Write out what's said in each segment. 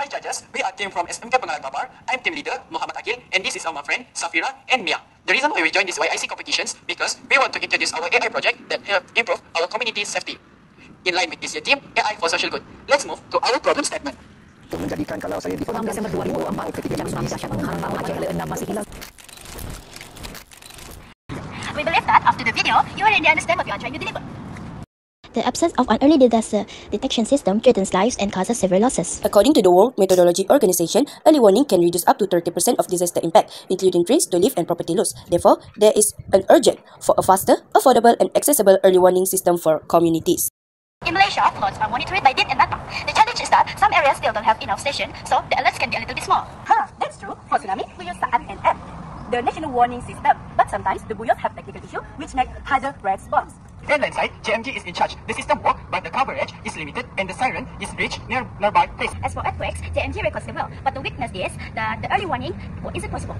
Hi judges, we are team from SMK Pengalat Papar. I'm team leader Muhammad Aqil and this is our friend Safira and Mia. The reason why we joined these YIC competitions because we want to introduce our AI project that help improve our community safety. In line with this year theme, AI for social good. Let's move to our problem statement. Menjadikan kalau saya di 16 Desember 2004, kejadian tsunami dahsyat menghantam Aceh Negara 6 masih hilang. We believe that after the video, you already understand what we are trying to deliver. The absence of an early disaster detection system threatens lives and causes severe losses. According to the World Meteorology Organization, early warning can reduce up to 30% of disaster impact, including trees to leaf and property loss. Therefore, there is an urgent for a faster, affordable, and accessible early warning system for communities. In Malaysia, floods are monitored by DIN and NADMA. The challenge is that some areas still don't have enough stations, so the alerts can be a little bit small. Huh, that's true. For tsunami, we use SAAT and app, the national warning system. But sometimes the buoys have technical issues which make harder response. And landside, JMG is in charge. The system works, but the coverage is limited and the siren is reached near nearby place. As for earthquakes, JMG records them well, but the weakness is that the early warning isn't possible.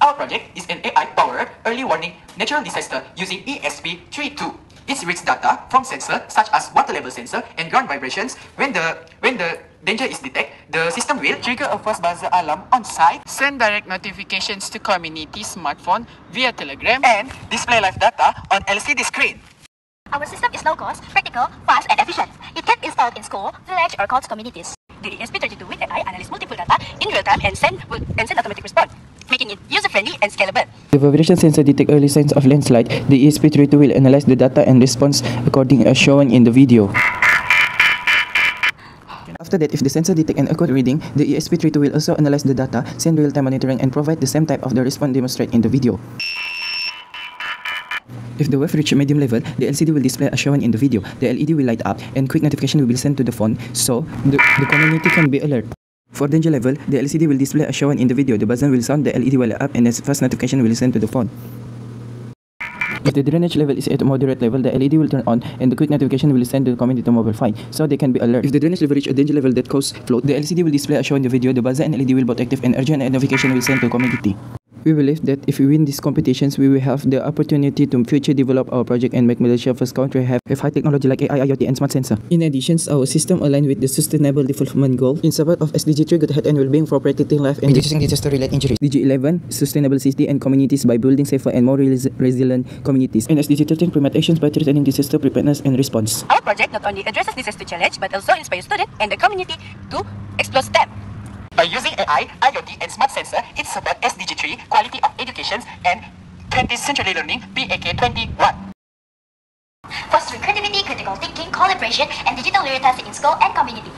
Our project is an AI-powered early warning natural disaster using ESP32. It reads data from sensors such as water level sensor and ground vibrations. When the when the danger is detected, the system will trigger a first buzzer alarm on site, send direct notifications to community smartphone via Telegram, and display live data on LCD screen. Our system is low cost, practical, fast, and efficient. It can be installed in school, village, or cult communities. The ESP32 with AI analyze multiple data in real time and send and send automatic response, making it user-friendly and scalable. The vibration sensor detect early signs of landslide. The ESP32 will analyze the data and response according as shown in the video. After that, if the sensor detect an accurate reading, the ESP32 will also analyze the data, send real-time monitoring, and provide the same type of the response demonstrated in the video. If the wave reach medium level, the LCD will display as shown in the video. The LED will light up, and quick notification will be sent to the phone, so the, the community can be alert. For danger level, the LCD will display as shown in the video. The buzzer will sound, the LED will up, and the fast notification will send to the phone. If the drainage level is at a moderate level, the LED will turn on and the quick notification will send to the community to mobile phone, so they can be alert. If the drainage level reach a danger level that causes flood, the LCD will display as shown in the video, the buzzer and LED will both active and urgent notification will send to the community. We believe that if we win these competitions, we will have the opportunity to future develop our project and make Malaysia first country have, have high technology like AI, IoT, and smart sensor. In addition, our system aligned with the Sustainable Development Goal in support of SDG 3 Good Health and Wellbeing for protecting life and reducing disaster-related injuries. SDG 11 Sustainable City and Communities by building safer and more res resilient communities. And SDG 13 Promote actions by threatening disaster preparedness and response. Our project not only addresses disaster challenge but also inspires students and the community to explore STEM. By using AI, IoT, and smart sensor, it supports SDG 3, quality of education, and 20th century learning, PAK 21. Fostering creativity, critical thinking, collaboration, and digital literacy in school and community.